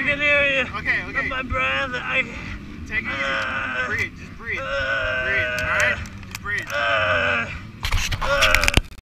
I can hear you. Okay, okay. But my breath, I... Take it. Uh, Breathe breathe. breathe, alright? Just breathe.